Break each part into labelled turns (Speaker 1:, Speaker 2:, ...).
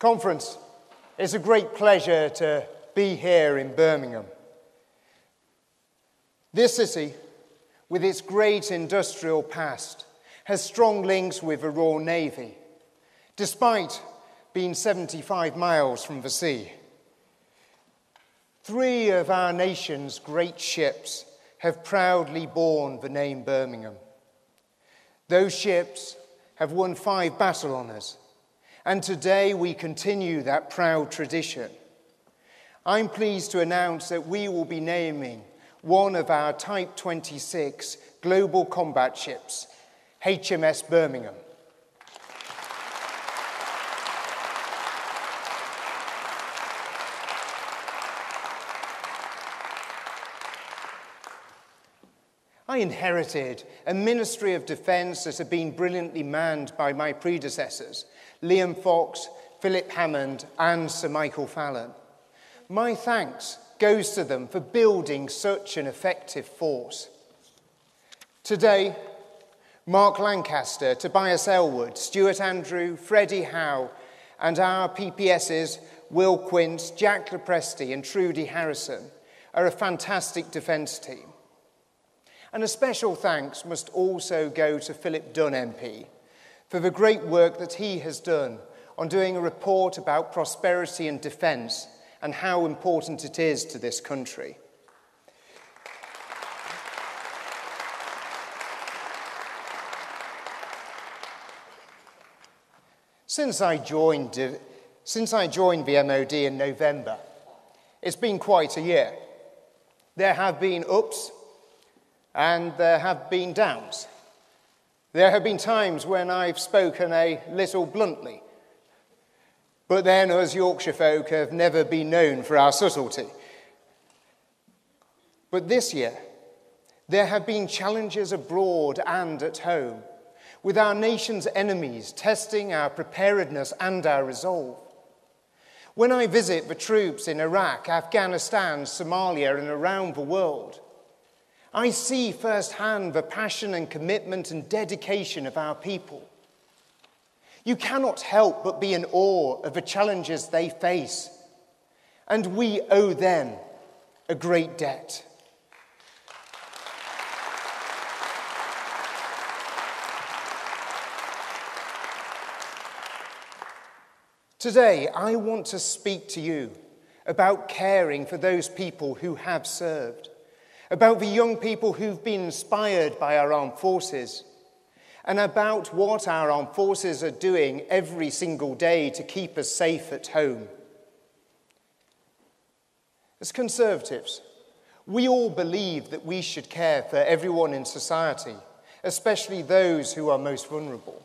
Speaker 1: Conference, it's a great pleasure to be here in Birmingham. This city, with its great industrial past, has strong links with the Royal Navy, despite being 75 miles from the sea. Three of our nation's great ships have proudly borne the name Birmingham. Those ships have won five battle honours, and today we continue that proud tradition. I'm pleased to announce that we will be naming one of our Type 26 global combat ships, HMS Birmingham. I inherited a Ministry of Defence that had been brilliantly manned by my predecessors, Liam Fox, Philip Hammond, and Sir Michael Fallon. My thanks goes to them for building such an effective force. Today, Mark Lancaster, Tobias Ellwood, Stuart Andrew, Freddie Howe, and our PPSs, Will Quince, Jack Lopresti, and Trudy Harrison, are a fantastic defence team. And a special thanks must also go to Philip Dunne MP for the great work that he has done on doing a report about prosperity and defence and how important it is to this country. Since I joined, uh, since I joined the MOD in November, it's been quite a year. There have been ups and there have been downs. There have been times when I've spoken a little bluntly, but then us Yorkshire folk have never been known for our subtlety. But this year, there have been challenges abroad and at home, with our nation's enemies testing our preparedness and our resolve. When I visit the troops in Iraq, Afghanistan, Somalia, and around the world, I see firsthand the passion and commitment and dedication of our people. You cannot help but be in awe of the challenges they face, and we owe them a great debt. Today, I want to speak to you about caring for those people who have served about the young people who've been inspired by our armed forces, and about what our armed forces are doing every single day to keep us safe at home. As conservatives, we all believe that we should care for everyone in society, especially those who are most vulnerable.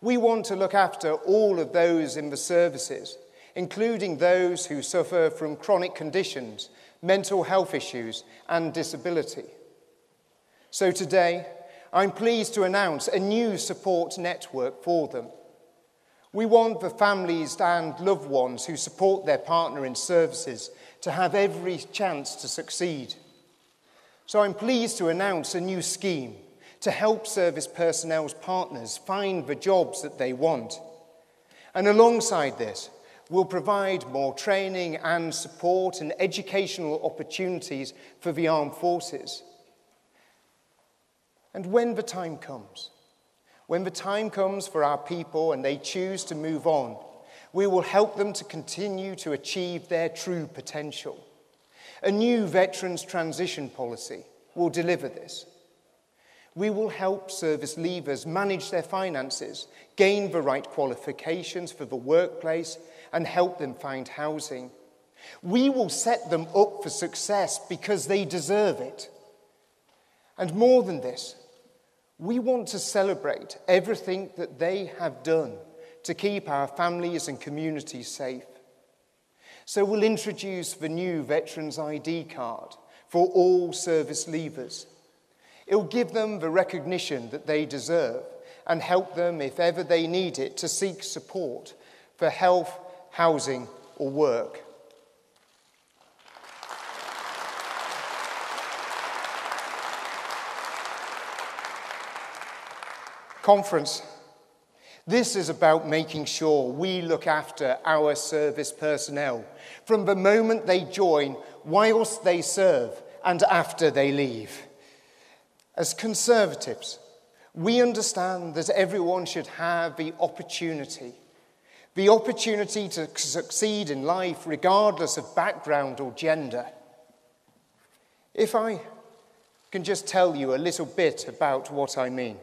Speaker 1: We want to look after all of those in the services, including those who suffer from chronic conditions mental health issues, and disability. So today, I'm pleased to announce a new support network for them. We want the families and loved ones who support their partner in services to have every chance to succeed. So I'm pleased to announce a new scheme to help service personnel's partners find the jobs that they want. And alongside this, will provide more training and support and educational opportunities for the armed forces. And when the time comes, when the time comes for our people and they choose to move on, we will help them to continue to achieve their true potential. A new veterans transition policy will deliver this. We will help service leavers manage their finances, gain the right qualifications for the workplace, and help them find housing. We will set them up for success because they deserve it. And more than this, we want to celebrate everything that they have done to keep our families and communities safe. So we'll introduce the new Veterans ID card for all service leavers. It'll give them the recognition that they deserve and help them, if ever they need it, to seek support for health housing, or work. Conference. This is about making sure we look after our service personnel from the moment they join, whilst they serve, and after they leave. As conservatives, we understand that everyone should have the opportunity, the opportunity to succeed in life regardless of background or gender. If I can just tell you a little bit about what I mean.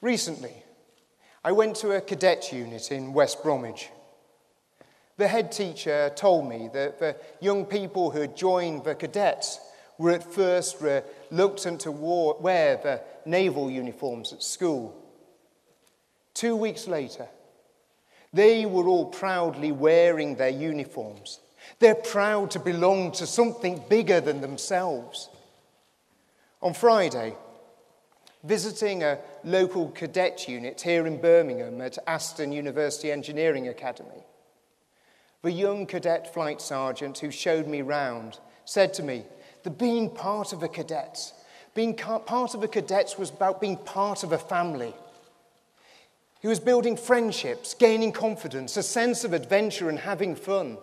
Speaker 1: Recently, I went to a cadet unit in West Bromwich. The head teacher told me that the young people who had joined the cadets were at first reluctant to wear the naval uniforms at school. Two weeks later, they were all proudly wearing their uniforms. They're proud to belong to something bigger than themselves. On Friday, visiting a local cadet unit here in Birmingham at Aston University Engineering Academy. The young cadet flight sergeant who showed me round said to me that being part of a cadets, being part of a cadets was about being part of a family. He was building friendships, gaining confidence, a sense of adventure, and having fun.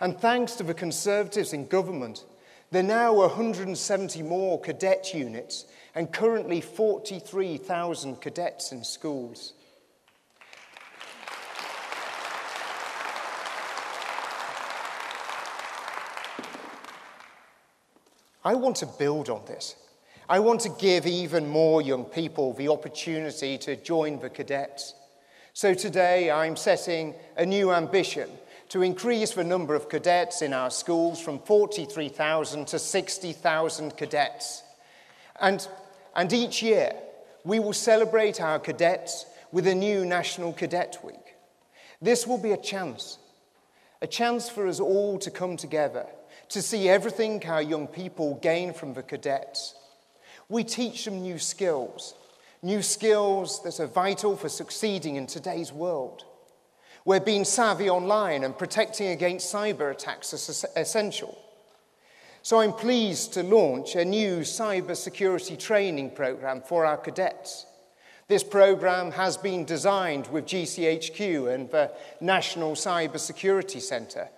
Speaker 1: And thanks to the Conservatives in government, there are now 170 more cadet units and currently 43,000 cadets in schools. I want to build on this. I want to give even more young people the opportunity to join the cadets. So today I'm setting a new ambition to increase the number of cadets in our schools from 43,000 to 60,000 cadets. And and each year, we will celebrate our cadets with a new National Cadet Week. This will be a chance, a chance for us all to come together, to see everything our young people gain from the cadets. We teach them new skills, new skills that are vital for succeeding in today's world. Where being savvy online and protecting against cyber attacks is essential. So I'm pleased to launch a new cybersecurity training program for our cadets. This program has been designed with GCHQ and the National Cybersecurity Centre.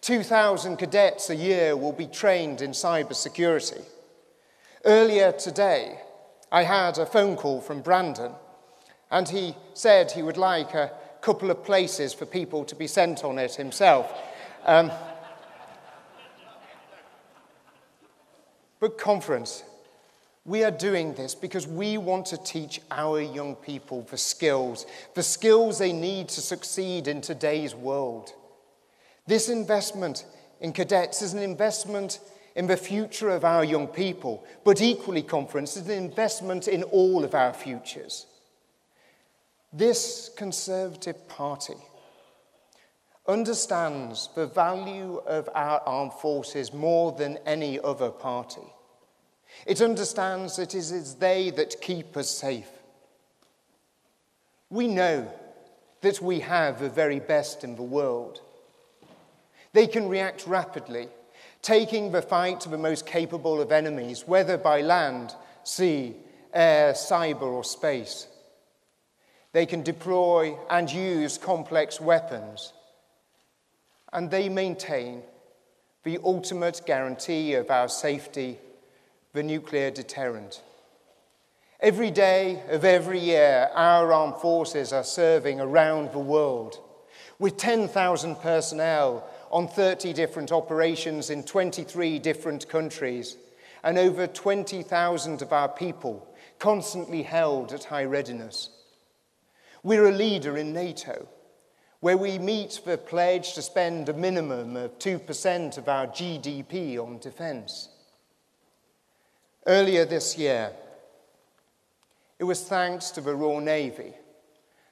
Speaker 1: 2,000 cadets a year will be trained in cybersecurity. Earlier today, I had a phone call from Brandon, and he said he would like a couple of places for people to be sent on it himself. Um, But, conference, we are doing this because we want to teach our young people the skills, the skills they need to succeed in today's world. This investment in cadets is an investment in the future of our young people, but equally, conference, is an investment in all of our futures. This Conservative Party understands the value of our armed forces more than any other party. It understands that it is they that keep us safe. We know that we have the very best in the world. They can react rapidly, taking the fight to the most capable of enemies, whether by land, sea, air, cyber, or space. They can deploy and use complex weapons and they maintain the ultimate guarantee of our safety, the nuclear deterrent. Every day of every year, our armed forces are serving around the world with 10,000 personnel on 30 different operations in 23 different countries and over 20,000 of our people constantly held at high readiness. We're a leader in NATO where we meet the pledge to spend a minimum of 2% of our GDP on defence. Earlier this year, it was thanks to the Royal Navy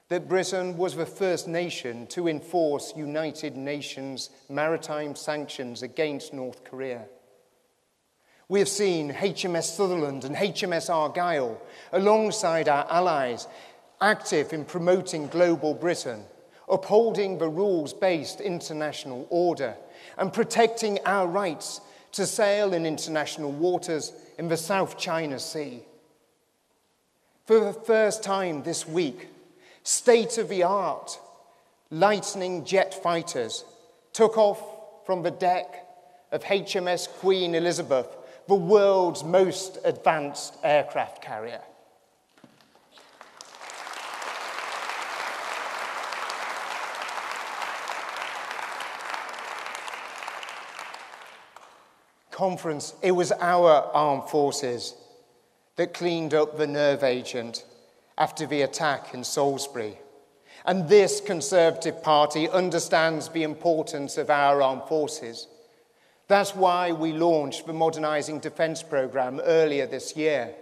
Speaker 1: that Britain was the first nation to enforce United Nations maritime sanctions against North Korea. We have seen HMS Sutherland and HMS Argyll, alongside our allies, active in promoting global Britain upholding the rules based international order, and protecting our rights to sail in international waters in the South China Sea. For the first time this week, state of the art lightning jet fighters took off from the deck of HMS Queen Elizabeth, the world's most advanced aircraft carrier. Conference, it was our armed forces that cleaned up the nerve agent after the attack in Salisbury. And this Conservative Party understands the importance of our armed forces. That's why we launched the Modernising Defence Programme earlier this year,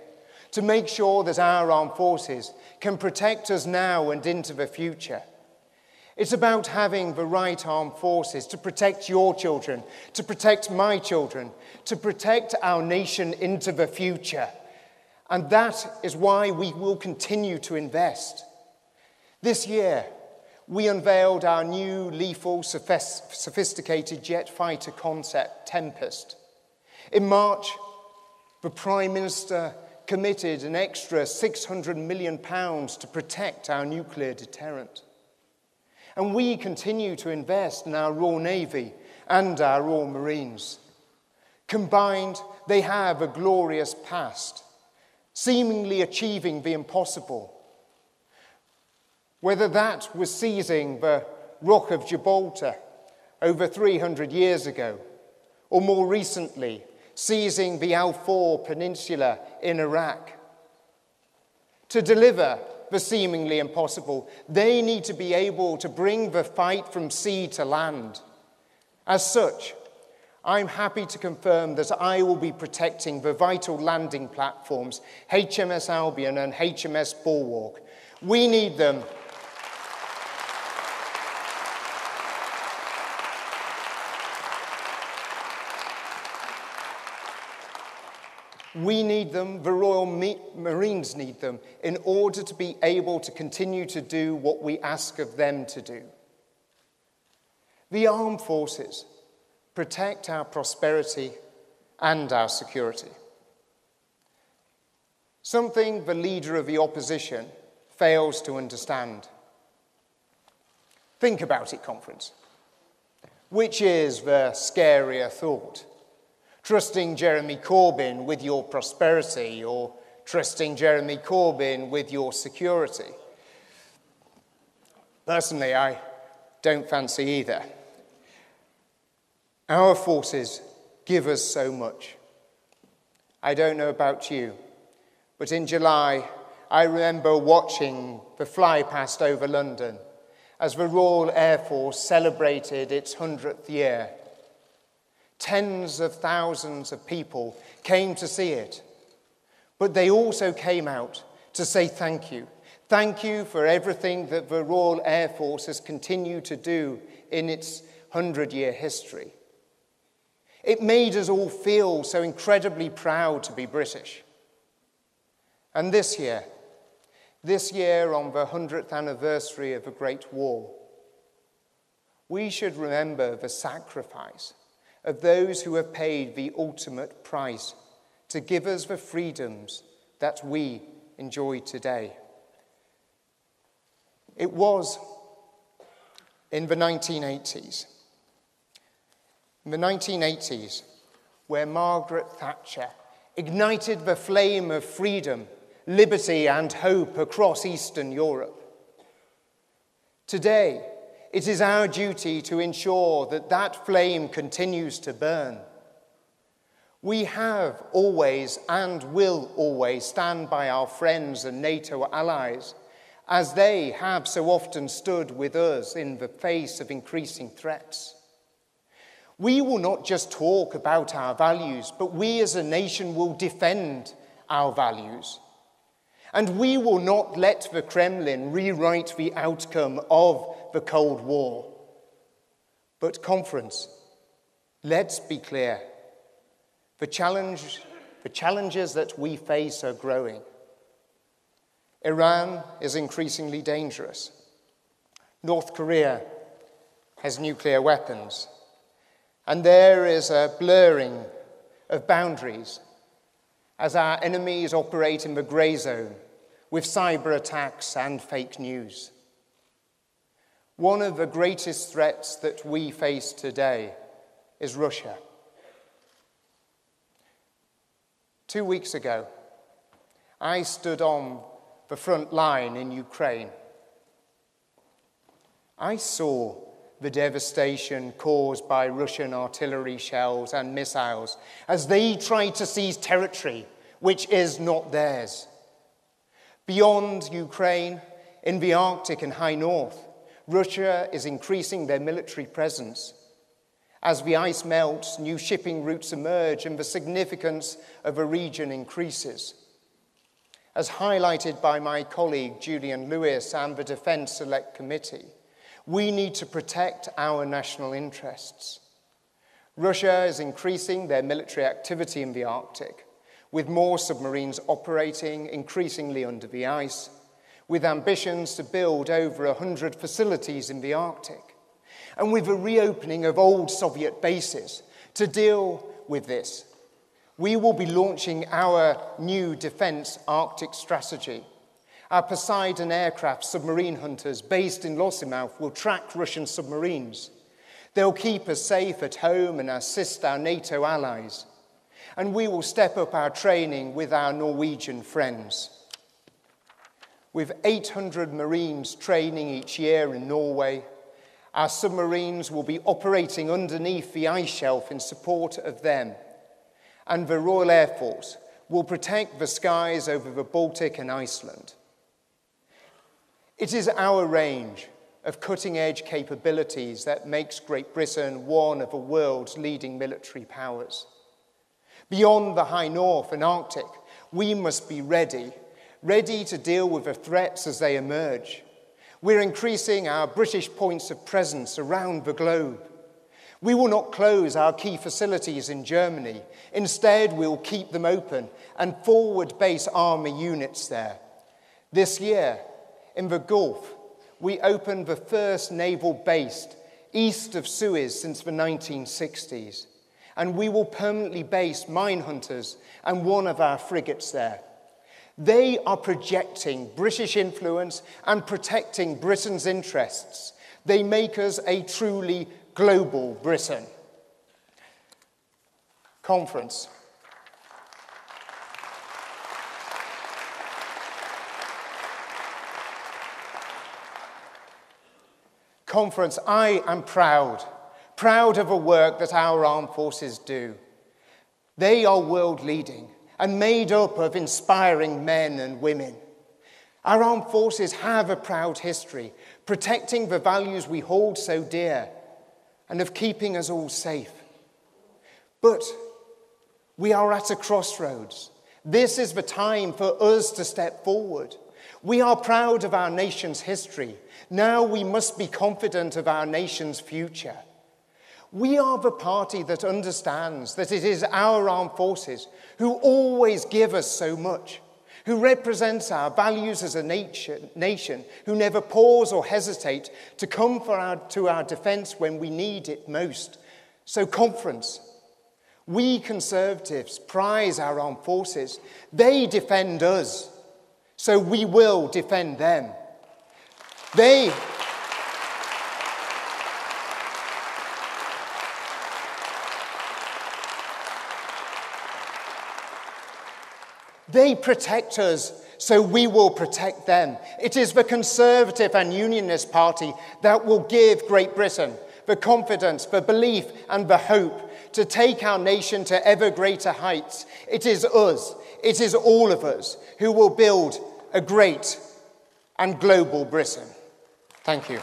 Speaker 1: to make sure that our armed forces can protect us now and into the future. It's about having the right armed forces to protect your children, to protect my children, to protect our nation into the future. And that is why we will continue to invest. This year, we unveiled our new lethal, sophisticated jet fighter concept, Tempest. In March, the Prime Minister committed an extra £600 million to protect our nuclear deterrent. And we continue to invest in our Royal Navy and our Royal Marines. Combined, they have a glorious past seemingly achieving the impossible. Whether that was seizing the Rock of Gibraltar over 300 years ago, or more recently, seizing the Al Peninsula in Iraq. To deliver the seemingly impossible, they need to be able to bring the fight from sea to land. As such, I'm happy to confirm that I will be protecting the vital landing platforms, HMS Albion and HMS Bulwark. We need them. We need them, the Royal Marines need them, in order to be able to continue to do what we ask of them to do. The armed forces protect our prosperity and our security. Something the leader of the opposition fails to understand. Think about it, conference. Which is the scarier thought? Trusting Jeremy Corbyn with your prosperity or trusting Jeremy Corbyn with your security? Personally, I don't fancy either. Our forces give us so much. I don't know about you, but in July, I remember watching the fly past over London as the Royal Air Force celebrated its 100th year. Tens of thousands of people came to see it, but they also came out to say thank you. Thank you for everything that the Royal Air Force has continued to do in its 100 year history. It made us all feel so incredibly proud to be British. And this year, this year on the 100th anniversary of the Great War, we should remember the sacrifice of those who have paid the ultimate price to give us the freedoms that we enjoy today. It was in the 1980s in the 1980s, where Margaret Thatcher ignited the flame of freedom, liberty, and hope across Eastern Europe. Today, it is our duty to ensure that that flame continues to burn. We have always and will always stand by our friends and NATO allies, as they have so often stood with us in the face of increasing threats. We will not just talk about our values, but we as a nation will defend our values. And we will not let the Kremlin rewrite the outcome of the Cold War. But, conference, let's be clear. The, challenge, the challenges that we face are growing. Iran is increasingly dangerous. North Korea has nuclear weapons. And there is a blurring of boundaries as our enemies operate in the grey zone with cyber attacks and fake news. One of the greatest threats that we face today is Russia. Two weeks ago, I stood on the front line in Ukraine. I saw the devastation caused by Russian artillery shells and missiles as they tried to seize territory which is not theirs. Beyond Ukraine, in the Arctic and high north, Russia is increasing their military presence. As the ice melts, new shipping routes emerge and the significance of a region increases. As highlighted by my colleague Julian Lewis and the Defence Select Committee, we need to protect our national interests. Russia is increasing their military activity in the Arctic, with more submarines operating increasingly under the ice, with ambitions to build over 100 facilities in the Arctic, and with a reopening of old Soviet bases to deal with this. We will be launching our new Defence Arctic strategy. Our Poseidon aircraft submarine hunters based in Lossiemouth will track Russian submarines. They'll keep us safe at home and assist our NATO allies and we will step up our training with our Norwegian friends. With 800 Marines training each year in Norway, our submarines will be operating underneath the ice shelf in support of them, and the Royal Air Force will protect the skies over the Baltic and Iceland. It is our range of cutting edge capabilities that makes Great Britain one of the world's leading military powers. Beyond the high north and Arctic, we must be ready, ready to deal with the threats as they emerge. We're increasing our British points of presence around the globe. We will not close our key facilities in Germany. Instead, we'll keep them open and forward base army units there. This year, in the Gulf, we opened the first naval base east of Suez since the 1960s and we will permanently base mine hunters and one of our frigates there. They are projecting British influence and protecting Britain's interests. They make us a truly global Britain. Conference. Conference, I am proud proud of the work that our armed forces do. They are world leading and made up of inspiring men and women. Our armed forces have a proud history, protecting the values we hold so dear and of keeping us all safe. But we are at a crossroads. This is the time for us to step forward. We are proud of our nation's history. Now we must be confident of our nation's future. We are the party that understands that it is our armed forces who always give us so much, who represents our values as a nation, who never pause or hesitate to come our, to our defense when we need it most. So, conference, we conservatives prize our armed forces. They defend us, so we will defend them. They. They protect us, so we will protect them. It is the Conservative and Unionist Party that will give Great Britain the confidence, the belief, and the hope to take our nation to ever greater heights. It is us, it is all of us who will build a great and global Britain. Thank you.